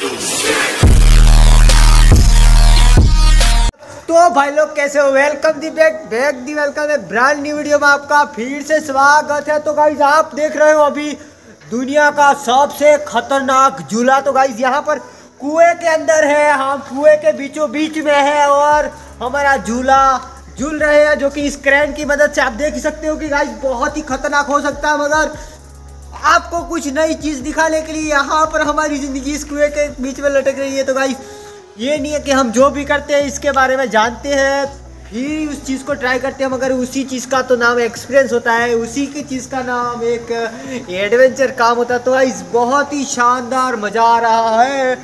तो भाई लोग, कैसे हो? Welcome the back back the welcome है ब्रांड न्यू वीडियो में आपका फिर से स्वागत है। तो गाइज़ आप देख रहे हो अभी दुनिया का सबसे खतरनाक झूला। तो गाइज़ यहाँ पर कुएँ के अंदर है, हम कुएँ के बीचों बीच में है और हमारा झूला झूल रहे हैं, जो कि इस क्रेन की मदद से आप देख सकते हो कि गाइज़ बहुत ही खतरनाक हो सकता है, मगर आपको कुछ नई चीज़ दिखाने के लिए यहाँ पर हमारी ज़िंदगी इस कुएँ के बीच में लटक रही है। तो गाइज़ ये नहीं है कि हम जो भी करते हैं, इसके बारे में जानते हैं। फिर उस चीज़ को ट्राई करते हैं। मगर उसी चीज़ का तो नाम एक्सपीरियंस होता है। उसी की चीज़ का नाम एक एडवेंचर काम होता है। तो गाइस बहुत ही शानदार मज़ा आ रहा है।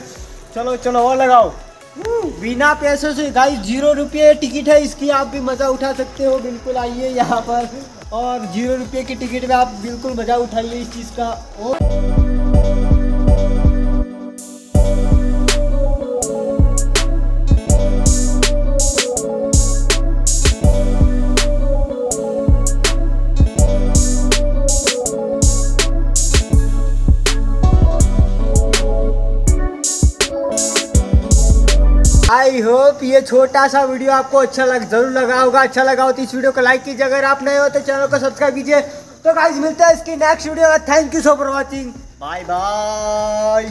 चलो चलो, और लगाओ। बिना पैसों से गाइस ज़ीरो रुपये टिकट है, इसकी आप भी मज़ा उठा सकते हो, बिल्कुल आइए यहाँ पर। और ज़ीरो रुपये की टिकट में आप बिल्कुल मज़ा उठाइए इस चीज़ का। और आई होप ये छोटा सा वीडियो आपको अच्छा लग, ज़रूर लगा होगा। अच्छा लगा हो तो इस वीडियो को लाइक कीजिए। अगर आप नए हो तो चैनल को सब्सक्राइब कीजिए। तो गाइज़ मिलते हैं इसकी next video thank you so for watching bye bye